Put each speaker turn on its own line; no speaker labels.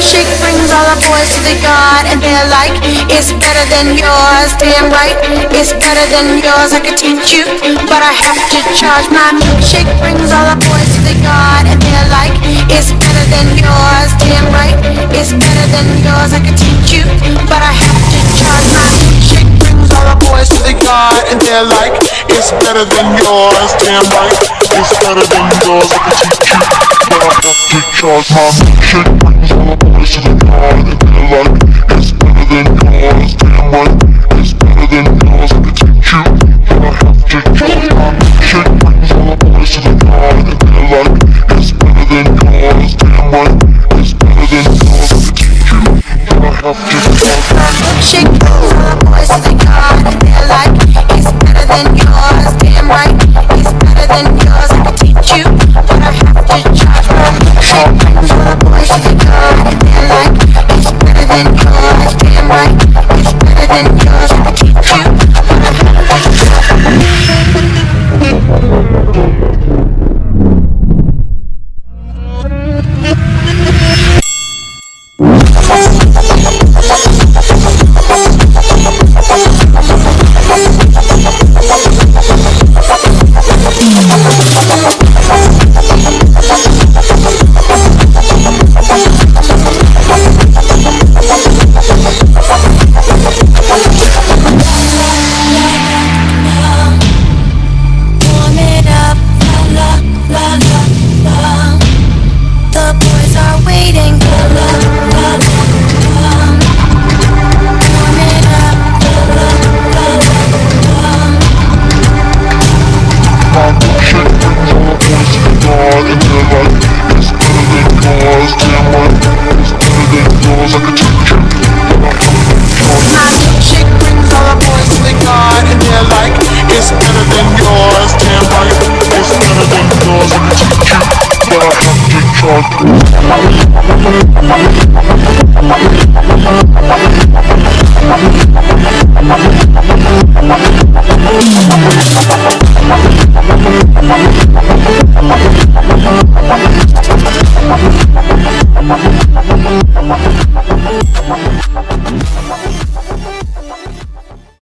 milkshake brings all the boys to the yard and they're like, it's better than yours. Damn right, it's better than yours. I could teach you, but I have to charge. My milkshake brings all the boys to the yard and they're like, it's better than yours. Damn right, it's better than yours. I could teach you, but I have to charge. My milkshake brings all the boys to the yard and they're like, it's
better than yours. Damn right, it's better than yours. I could teach you, but I have to charge. My money is better than love to you. And I have to talk
from the chick to the boys in like, it's better than yours. Damn right, it's better than yours. I can teach you, but I have to charge more. Shop to the boys in the like, it's better than yours. Damn right, it's better than yours.
Thank